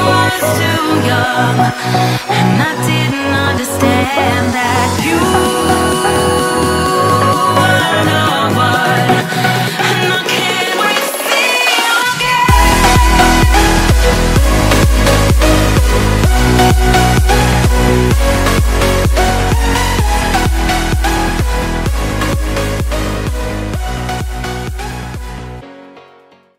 was too young, and I didn't understand.